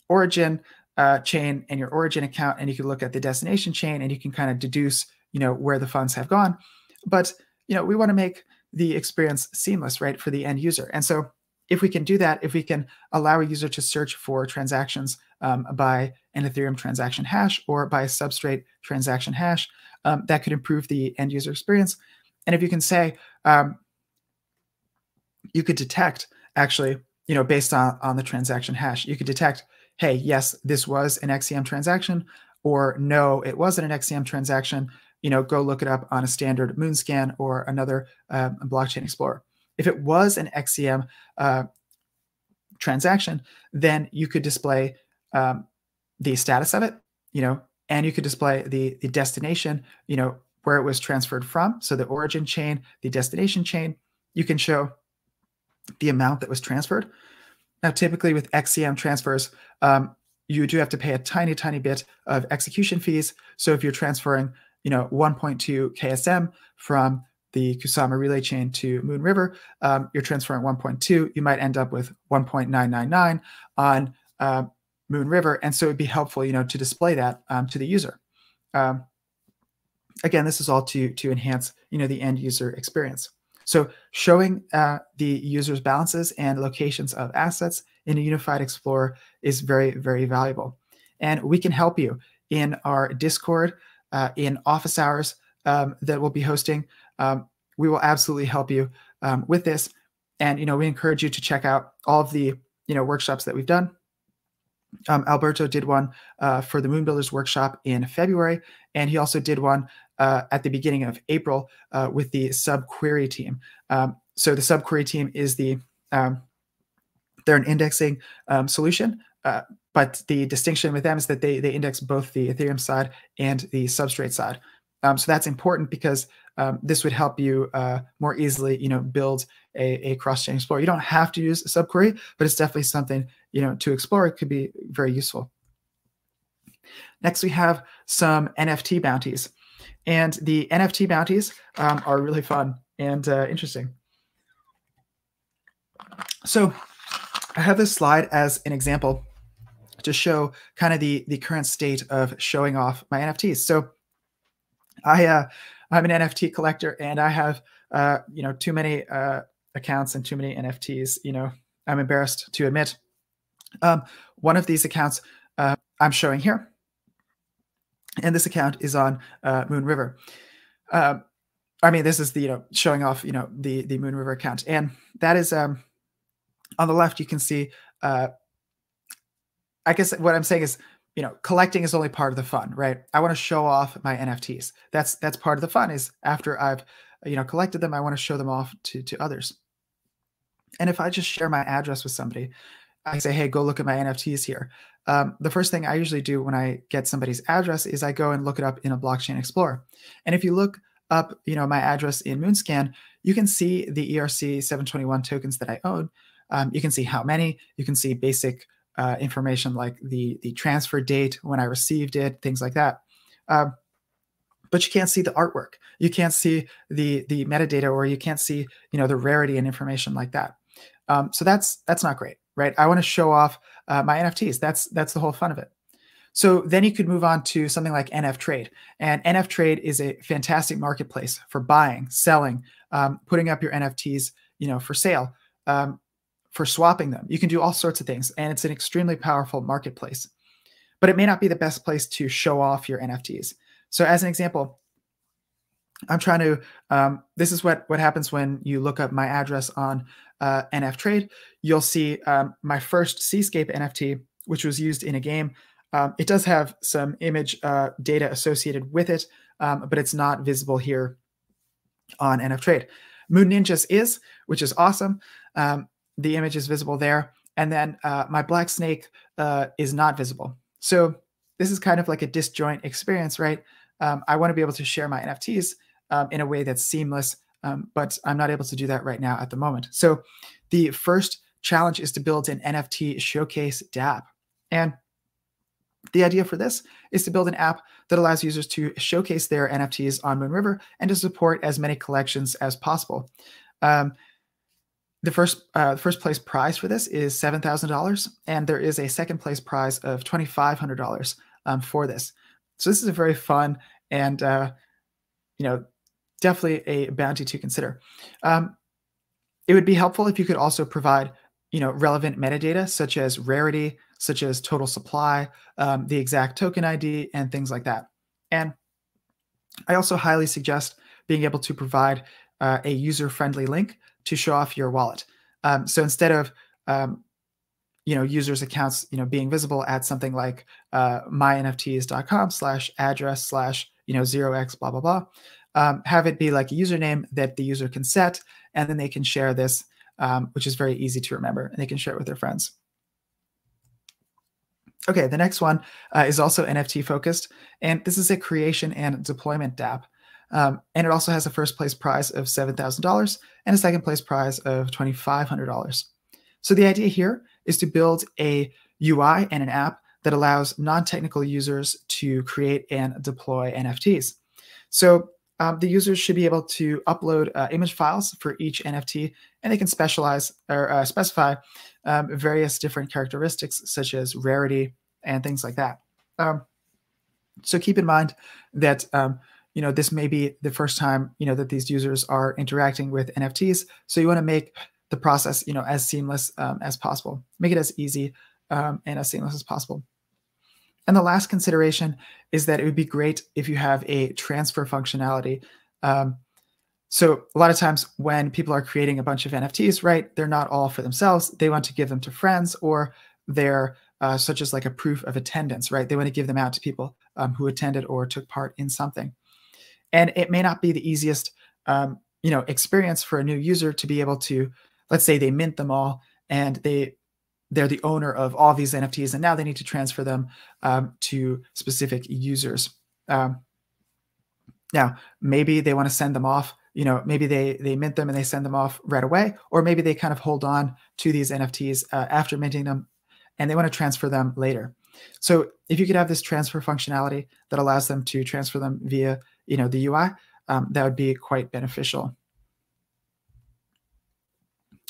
origin uh, chain and your origin account, and you can look at the destination chain, and you can kind of deduce, you know, where the funds have gone. But you know, we want to make the experience seamless, right, for the end user. And so, if we can do that, if we can allow a user to search for transactions um, by an Ethereum transaction hash or by a substrate transaction hash, um, that could improve the end user experience. And if you can say, um, you could detect actually, you know, based on on the transaction hash, you could detect hey, yes, this was an XCM transaction, or no, it wasn't an XCM transaction, you know, go look it up on a standard Moonscan or another um, blockchain explorer. If it was an XCM uh, transaction, then you could display um, the status of it, you know, and you could display the the destination, you know, where it was transferred from. So the origin chain, the destination chain. You can show the amount that was transferred. Now, typically with XCM transfers, um, you do have to pay a tiny, tiny bit of execution fees. So if you're transferring, you know, 1.2 KSM from the Kusama relay chain to Moonriver, um, you're transferring 1.2. You might end up with 1.999 on uh, Moonriver, and so it'd be helpful, you know, to display that um, to the user. Um, again, this is all to to enhance, you know, the end user experience. So showing uh, the user's balances and locations of assets in a unified explorer is very, very valuable. And we can help you in our Discord, uh, in office hours um, that we'll be hosting. Um, we will absolutely help you um, with this. And, you know, we encourage you to check out all of the, you know, workshops that we've done. Um, Alberto did one uh, for the Moon Builders workshop in February, and he also did one uh, at the beginning of April uh, with the subquery team. Um, so the subquery team is the um, they're an indexing um, solution, uh, but the distinction with them is that they they index both the Ethereum side and the substrate side. Um, so that's important because um, this would help you uh, more easily, you know, build a, a cross-chain explorer. You don't have to use a subquery, but it's definitely something you know to explore. It could be very useful. Next, we have some NFT bounties. And the NFT bounties um, are really fun and uh, interesting. So I have this slide as an example to show kind of the, the current state of showing off my NFTs. So I, uh, I'm an NFT collector and I have, uh, you know, too many uh, accounts and too many NFTs, you know, I'm embarrassed to admit. Um, one of these accounts uh, I'm showing here and this account is on uh, Moonriver. Uh, I mean, this is the you know showing off you know the the Moonriver account, and that is um, on the left. You can see. Uh, I guess what I'm saying is, you know, collecting is only part of the fun, right? I want to show off my NFTs. That's that's part of the fun. Is after I've you know collected them, I want to show them off to to others. And if I just share my address with somebody, I say, hey, go look at my NFTs here. Um, the first thing I usually do when I get somebody's address is I go and look it up in a blockchain explorer. And if you look up, you know, my address in Moonscan, you can see the ERC 721 tokens that I own. Um, you can see how many. You can see basic uh, information like the the transfer date when I received it, things like that. Um, but you can't see the artwork. You can't see the the metadata, or you can't see you know the rarity and information like that. Um, so that's that's not great, right? I want to show off uh, my NFTs. That's that's the whole fun of it. So then you could move on to something like NFTrade, and NFTrade is a fantastic marketplace for buying, selling, um, putting up your NFTs, you know, for sale, um, for swapping them. You can do all sorts of things, and it's an extremely powerful marketplace. But it may not be the best place to show off your NFTs. So as an example, I'm trying to, um, this is what, what happens when you look up my address on uh, NFTrade. You'll see um, my first Seascape NFT, which was used in a game. Um, it does have some image uh, data associated with it, um, but it's not visible here on NFTrade. Moon Ninjas is, which is awesome. The image is visible there. And then uh, my Black Snake uh, is not visible. So this is kind of like a disjoint experience, right? um, I want to be able to share my NFTs um, in a way that's seamless, um, but I'm not able to do that right now at the moment. So the first challenge is to build an NFT showcase dApp. And the idea for this is to build an app that allows users to showcase their NFTs on Moonriver and to support as many collections as possible. Um, the first uh, first place prize for this is seven thousand dollars, and there is a second place prize of twenty five hundred dollars um, for this. So this is a very fun and uh, you know definitely a bounty to consider. Um, it would be helpful if you could also provide you know relevant metadata such as rarity, such as total supply, um, the exact token ID, and things like that. And I also highly suggest being able to provide uh, a user-friendly link to show off your wallet. Um, so instead of um, you know users accounts you know being visible at something like uh, mynfts.com slash address slash you know 0x blah blah blah um, have it be like a username that the user can set and then they can share this um, which is very easy to remember and they can share it with their friends okay the next one uh, is also nft focused and this is a creation and deployment dApp um, and it also has a first place prize of $7000 and a second place prize of $2500 so the idea here is to build a UI and an app that allows non-technical users to create and deploy NFTs. So um, the users should be able to upload uh, image files for each NFT, and they can specialize or uh, specify um, various different characteristics such as rarity and things like that. Um, so keep in mind that um, you know this may be the first time you know that these users are interacting with NFTs. So you want to make the process, you know, as seamless um, as possible. Make it as easy um, and as seamless as possible. And the last consideration is that it would be great if you have a transfer functionality. Um, so a lot of times when people are creating a bunch of NFTs, right, they're not all for themselves. They want to give them to friends or they're uh, such as like a proof of attendance, right? They want to give them out to people um, who attended or took part in something. And it may not be the easiest, um, you know, experience for a new user to be able to let's say they mint them all and they they're the owner of all these NFTs, and now they need to transfer them um, to specific users. Um, now, maybe they want to send them off. You know, maybe they they mint them and they send them off right away, or maybe they kind of hold on to these NFTs uh, after minting them, and they want to transfer them later. So, if you could have this transfer functionality that allows them to transfer them via you know the UI, um, that would be quite beneficial.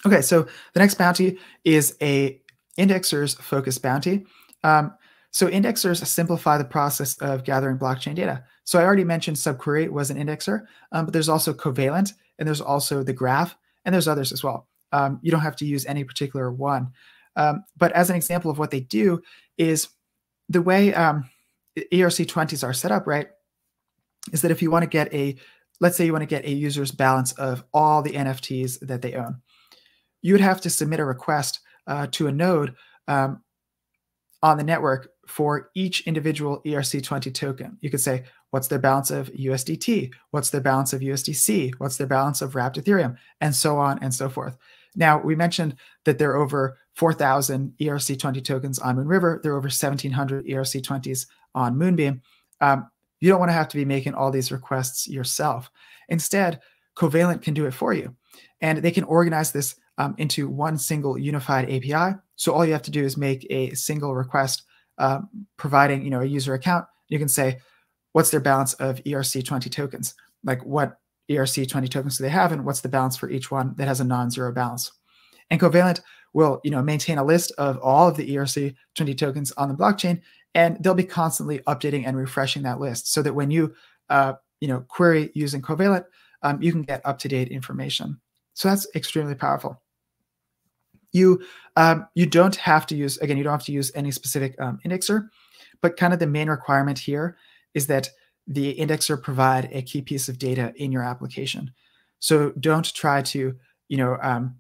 Okay, so the next bounty is a indexers focused bounty. Um, so indexers simplify the process of gathering blockchain data. So I already mentioned subquery was an indexer, um, but there's also Covalent, and there's also the graph, and there's others as well. Um, you don't have to use any particular one. Um, but as an example of what they do is the way um, ERC20s are set up, right, is that if you want to get a, let's say you want to get a user's balance of all the NFTs that they own, you would have to submit a request uh, to a node um, on the network for each individual ERC20 token. You could say, what's their balance of USDT? What's their balance of USDC? What's their balance of wrapped Ethereum? And so on and so forth. Now, we mentioned that there are over 4,000 ERC20 tokens on Moonriver. There are over 1,700 ERC20s on Moonbeam. Um, you don't want to have to be making all these requests yourself. Instead, Covalent can do it for you. And they can organize this um, into one single unified API. So all you have to do is make a single request, uh, providing you know a user account. You can say, what's their balance of ERC20 tokens? Like what ERC20 tokens do they have and what's the balance for each one that has a non-zero balance? And Covalent will you know, maintain a list of all of the ERC20 tokens on the blockchain, and they'll be constantly updating and refreshing that list so that when you uh, you know, query using Covalent, um, you can get up-to-date information. So that's extremely powerful. You um, you don't have to use again. You don't have to use any specific um, indexer, but kind of the main requirement here is that the indexer provide a key piece of data in your application. So don't try to you know um,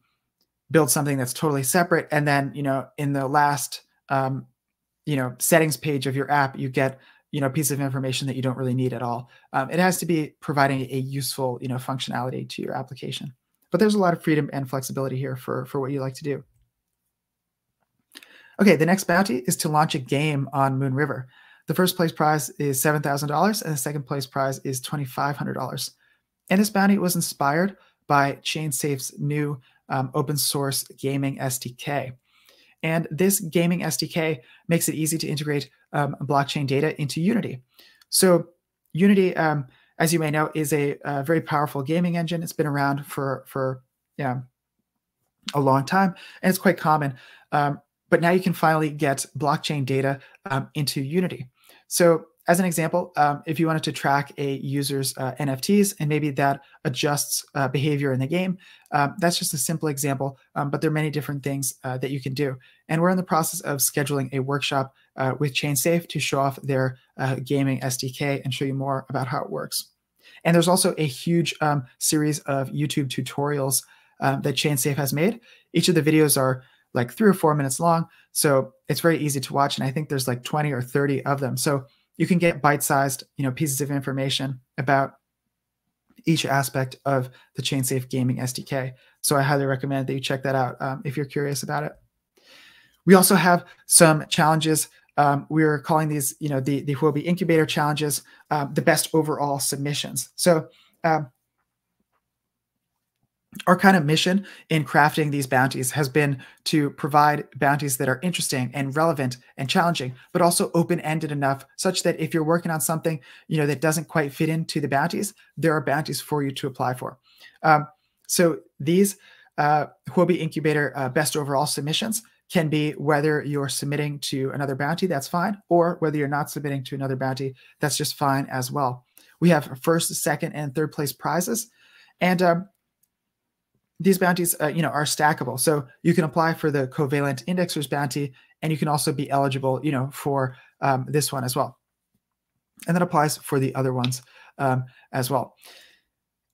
build something that's totally separate and then you know in the last um, you know settings page of your app you get you know a piece of information that you don't really need at all. Um, it has to be providing a useful you know functionality to your application. But there's a lot of freedom and flexibility here for for what you like to do. Okay, the next bounty is to launch a game on Moonriver. The first place prize is $7,000 and the second place prize is $2,500. And this bounty was inspired by ChainSafe's new um, open source gaming SDK. And this gaming SDK makes it easy to integrate um, blockchain data into Unity. So Unity, um, as you may know, is a, a, very powerful gaming engine. It's been around for for yeah, a long time, and it's quite common. Um, but now you can finally get blockchain data um, into Unity. So as an example, um, if you wanted to track a user's uh, NFTs and maybe that adjusts uh, behavior in the game, um, that's just a simple example, um, but there are many different things uh, that you can do. And we're in the process of scheduling a workshop uh, with ChainSafe to show off their uh, gaming SDK and show you more about how it works. And there's also a huge um, series of YouTube tutorials um, that ChainSafe has made. Each of the videos are like three or four minutes long. So it's very easy to watch. And I think there's like 20 or 30 of them. So you can get bite-sized, you know, pieces of information about each aspect of the ChainSafe Gaming SDK. So I highly recommend that you check that out um, if you're curious about it. We also have some challenges. Um, we're calling these, you know, the the Huobi Incubator challenges, um, the best overall submissions. So um, our kind of mission in crafting these bounties has been to provide bounties that are interesting and relevant and challenging but also open-ended enough such that if you're working on something you know that doesn't quite fit into the bounties there are bounties for you to apply for um, so these uh, Huobi Incubator uh, best overall submissions can be whether you're submitting to another bounty, that's fine, or whether you're not submitting to another bounty, that's just fine as well. We have first, second, and third place prizes. And um, these bounties, uh, you know, are stackable. So you can apply for the covalent indexers bounty, and you can also be eligible, you know, for um, this one as well. And that applies for the other ones um, as well.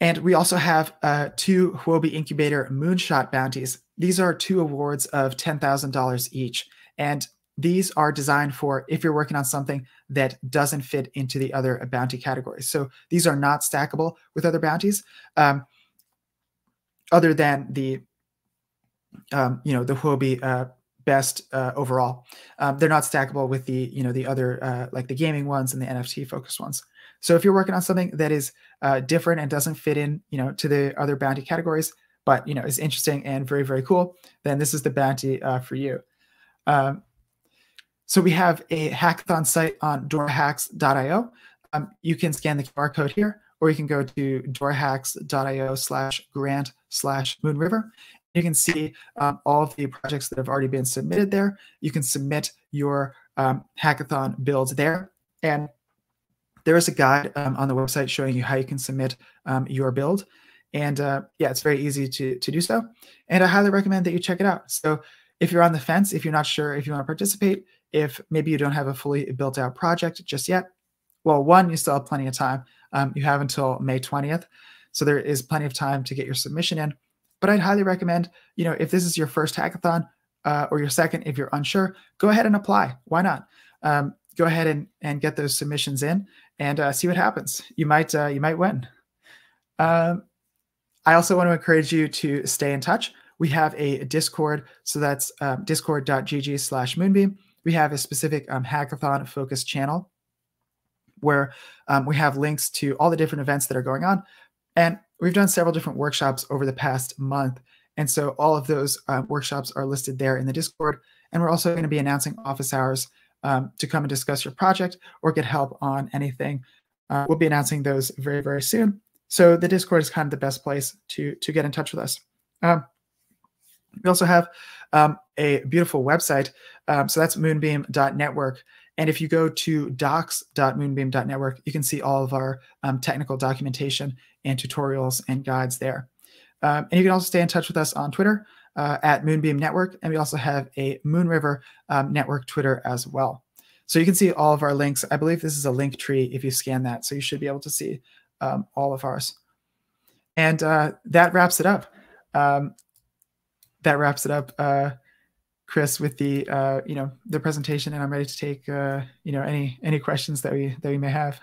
And we also have uh, two Huobi Incubator Moonshot bounties. These are two awards of $10,000 each. And these are designed for if you're working on something that doesn't fit into the other bounty categories. So these are not stackable with other bounties. Um, other than the um, you know the Huobi uh, best uh, overall. Um, they're not stackable with the you know the other uh, like the gaming ones and the NFT focused ones. So if you're working on something that is uh, different and doesn't fit in you know to the other bounty categories, but you know is interesting and very very cool, then this is the bounty uh, for you. Um, so we have a hackathon site on dorahacks.io. Um, you can scan the QR code here or you can go to dorahacks.io slash grant slash moonriver. You can see um, all of the projects that have already been submitted there. You can submit your um, hackathon builds there. And there is a guide um, on the website showing you how you can submit um, your build. And uh, yeah, it's very easy to, to do so. And I highly recommend that you check it out. So if you're on the fence, if you're not sure if you want to participate, if maybe you don't have a fully built out project just yet, well, one, you still have plenty of time. Um, you have until May 20th. So there is plenty of time to get your submission in. But I'd highly recommend, you know, if this is your first hackathon uh, or your second, if you're unsure, go ahead and apply. Why not? Um, go ahead and, and get those submissions in and uh, see what happens. You might uh, you might win. Um, I also want to encourage you to stay in touch. We have a Discord, so that's um, discord.gg slash moonbeam. We have a specific um, hackathon focused channel where um, we have links to all the different events that are going on. And we've done several different workshops over the past month. And so all of those uh, workshops are listed there in the Discord. And we're also going to be announcing office hours um, to come and discuss your project or get help on anything Uh, we'll be announcing those very, very soon. So the Discord is kind of the best place to to get in touch with us. Um, we also have um, a beautiful website. Um, so that's moonbeam.network. And if you go to docs.moonbeam.network, you can see all of our um, technical documentation and tutorials and guides there. Um, and you can also stay in touch with us on Twitter uh, at Moonbeam Network. And we also have a Moonriver um, Network Twitter as well. So you can see all of our links. I believe this is a link tree if you scan that. So you should be able to see um, all of ours. And uh, that wraps it up. Um, that wraps it up, uh, Chris, with the uh, you know the presentation, and I'm ready to take uh, you know any any questions that we that we may have.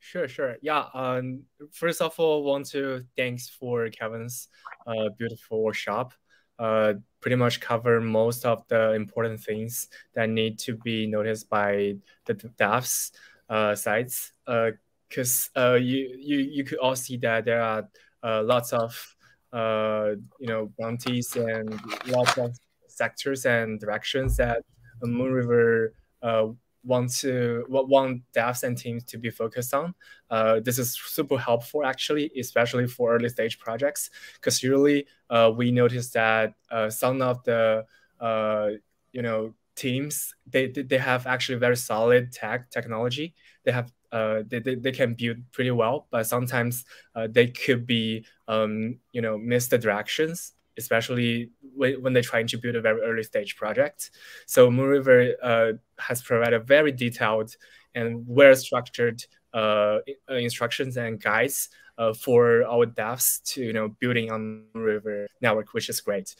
Sure, sure. Yeah. Um, first of all, want to thanks for Kevin's uh, beautiful workshop. Uh, pretty much cover most of the important things that need to be noticed by the devs uh, sites. Because uh, uh, you you you could all see that there are uh, lots of uh, you know bounties and lots of sectors and directions that Moonriver uh, want to want devs and teams to be focused on. Uh, this is super helpful actually, especially for early stage projects, because usually uh, we notice that uh, some of the uh, you know teams they they have actually very solid tech technology. They have uh, they, they, they can build pretty well, but sometimes uh, they could be, um, you know, miss the directions, especially when, they're trying to build a very early stage project. So Moonriver uh, has provided very detailed and well structured uh, instructions and guides uh, for our devs to, you know, building on Moonriver network, which is great.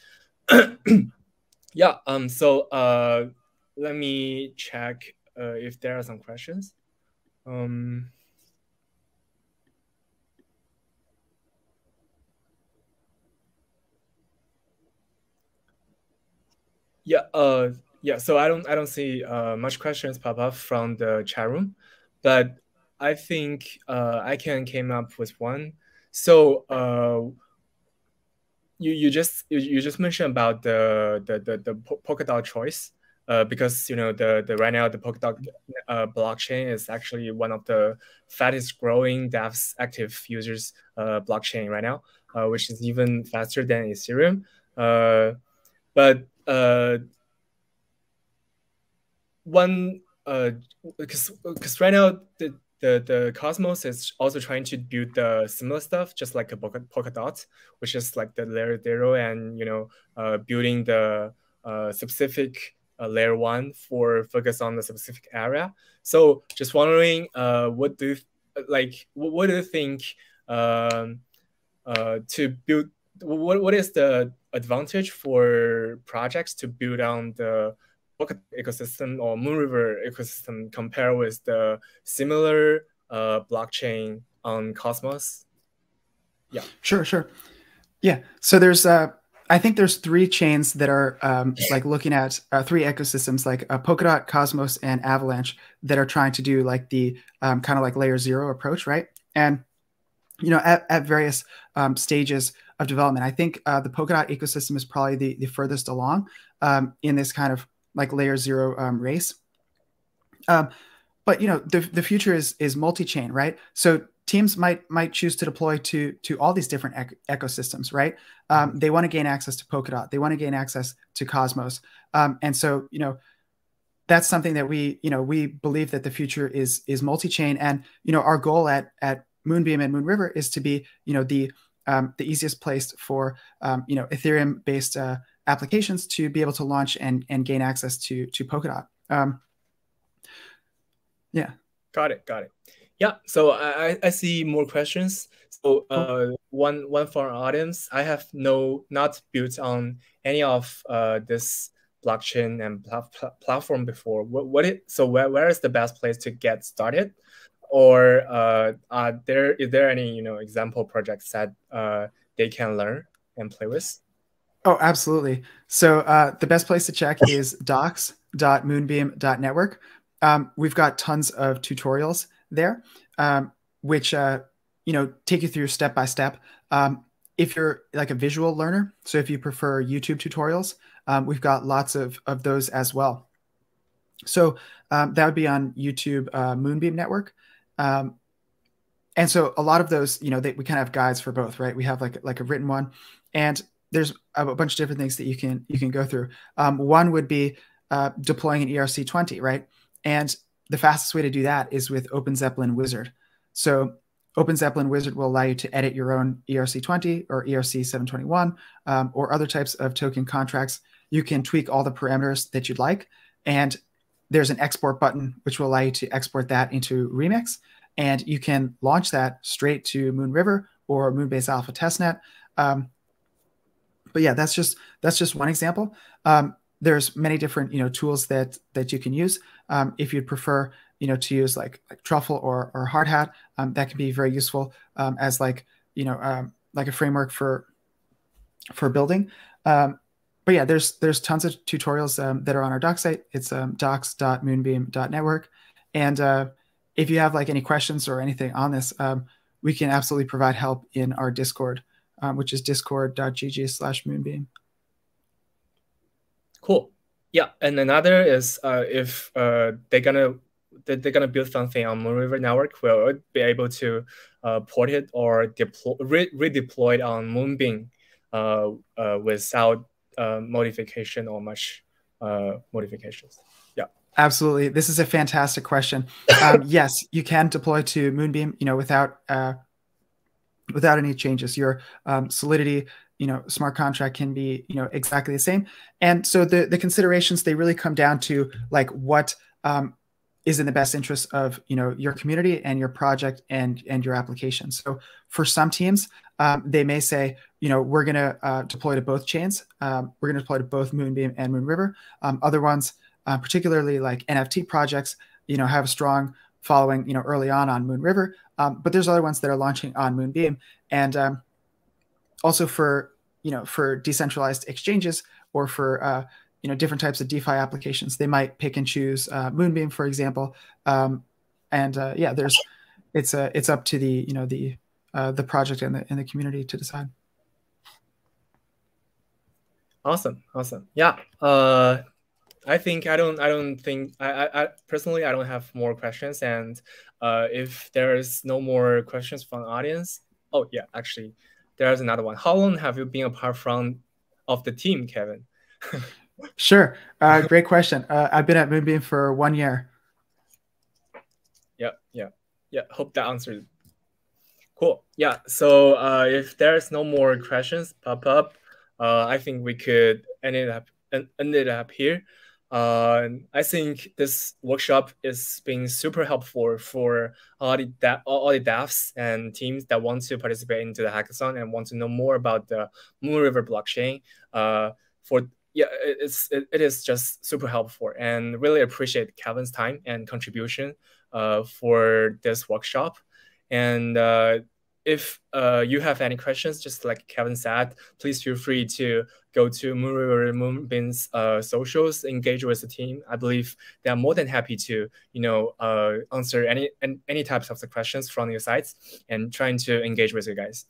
yeah. Um. So uh, let me check uh, if there are some questions. Um, yeah, uh, yeah. So I don't, I don't see uh, much questions pop up from the chat room, but I think uh, I can came up with one. So uh, you you just you, just mentioned about the the the, the Polkadot choice uh, because you know the the right now the Polkadot uh, blockchain is actually one of the fastest growing devs active users uh, blockchain right now, uh, which is even faster than Ethereum. Uh, but uh, one because because right now the the, the Cosmos is also trying to build the similar stuff, just like a Polkadot, which is like the layer zero and you know building the specific uh, layer one for focus on the specific area. So just wondering, uh, what do you, like? What, do you think um, uh, to build? What what is the advantage for projects to build on the ecosystem or Moonriver ecosystem compare with the similar uh, blockchain on Cosmos? Yeah. Sure, sure. Yeah. So there's uh I think there's three chains that are um, like looking at uh, three ecosystems, like uh, Polkadot, Cosmos, and Avalanche, that are trying to do like the um, kind of like layer zero approach, right? And you know, at, at various um, stages of development, I think uh, the Polkadot ecosystem is probably the, the furthest along um, in this kind of like layer zero um, race. Um, but you know, the the future is is multi chain, right? So teams might might choose to deploy to to all these different ec- ecosystems, right? Um, mm-hmm. they want to gain access to Polkadot, they want to gain access to Cosmos, um, and so you know that's something that we you know we believe that the future is is multi-chain, and you know our goal at at Moonbeam and Moonriver is to be you know the um, the easiest place for um, you know Ethereum based uh, applications to be able to launch and and gain access to to Polkadot. Um, yeah. Got it. Got it. Yeah, so I, I see more questions. So uh, one one for our audience, I have no not built on any of uh, this blockchain and pl pl platform before. What what it so where, where is the best place to get started? Or uh, are there is there any you know example projects that uh, they can learn and play with? Oh, absolutely. So uh, the best place to check is docs.moonbeam.network. Um, we've got tons of tutorials there, um, which uh, you know take you through step by step. Um, if you're like a visual learner, so if you prefer YouTube tutorials, um, we've got lots of of those as well. So um, that would be on YouTube uh, Moonbeam Network. Um, and so a lot of those, you know, they, we kind of have guides for both, right? We have like like a written one, and there's a bunch of different things that you can you can go through. Um, one would be uh, deploying an ERC20, right? And the fastest way to do that is with OpenZeppelin Wizard. So OpenZeppelin Wizard will allow you to edit your own ERC20 or ERC721 um, or other types of token contracts. You can tweak all the parameters that you'd like. And there's an export button, which will allow you to export that into Remix. And you can launch that straight to Moonriver or Moonbase Alpha testnet. Um, but yeah, that's just that's just one example. Um, there's many different you know tools that that you can use. Um, if you'd prefer you know to use like, like Truffle or or Hardhat, um, that can be very useful um, as like you know um, like a framework for for building. Um, but yeah, there's there's tons of tutorials um, that are on our doc site. It's um, docs.moonbeam.network, and uh, if you have like any questions or anything on this, we can absolutely provide help in our Discord, which is discord.gg/slash moonbeam. Cool. Yeah, and another is uh, if uh, they're gonna they're gonna build something on Moonriver network, we'll be able to uh, port it or deploy re- redeploy it on Moonbeam uh, uh, without uh, modification or much uh, modifications. Yeah, absolutely. This is a fantastic question. Um, yes, you can deploy to Moonbeam, you know, without uh, without any changes. Your um, Solidity you know smart contract can be you know exactly the same and so the the considerations they really come down to like what um, is in the best interest of you know your community and your project and and your application so for some teams um, they may say you know we're going to uh, deploy to both chains. Um, we're going to deploy to both moonbeam and moonriver um, other ones uh, particularly like nft projects you know have a strong following you know early on on moonriver um, but there's other ones that are launching on moonbeam. And um, also for you know for decentralized exchanges or for uh, you know different types of DeFi applications, they might pick and choose uh, Moonbeam, for example. Um, and uh, yeah, there's it's uh, it's up to the you know the uh, the project and the and the community to decide. Awesome, awesome. Yeah, uh, I think I don't I don't think I, I, I personally I don't have more questions. And uh, if there is no more questions from the audience, oh yeah, actually there's another one. How long have you been apart from of the team, Kevin? sure. Uh, great question. Uh, I've been at Moonbeam for one year. Yeah, yeah, yeah. Hope that answered. Cool. Yeah. So uh, if there's no more questions pop up, uh, I think we could end it up end it up here. Uh, I think this workshop is being super helpful for all the, all the devs and teams that want to participate into the hackathon and want to know more about the Moonriver blockchain. Uh, for yeah, it's it, it is just super helpful and really appreciate Kevin's time and contribution uh, for this workshop. And uh, if uh, you have any questions, just like Kevin said, please feel free to go to Moonriver Moonbeam's uh, socials, engage with the team. I believe they are more than happy to, you know, uh, answer any, any types of the questions from your sites and trying to engage with you guys.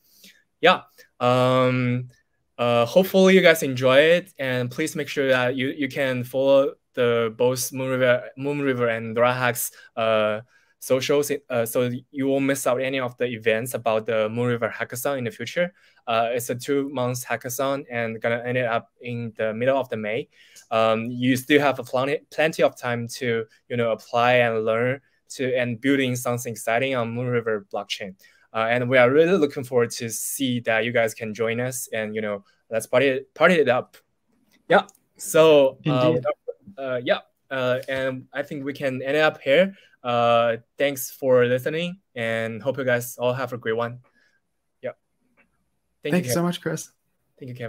Yeah. Um, uh, hopefully you guys enjoy it, and please make sure that you you can follow the both Moonriver Moon River and DoraHacks uh, socials uh, so you won't miss out any of the events about the Moonriver Hackathon in the future. Uh, it's a two months hackathon and gonna end it up in the middle of the May. Um, you still have a plenty, plenty of time to you know apply and learn to and building something exciting on Moonriver blockchain. Uh, and we are really looking forward to see that you guys can join us and you know let's party party it up. Yeah. So uh, uh yeah, uh, and I think we can end up here. Uh, thanks for listening and hope you guys all have a great one. Yeah. Thank Thank you, you so much, Chris. Thank you, Kevin.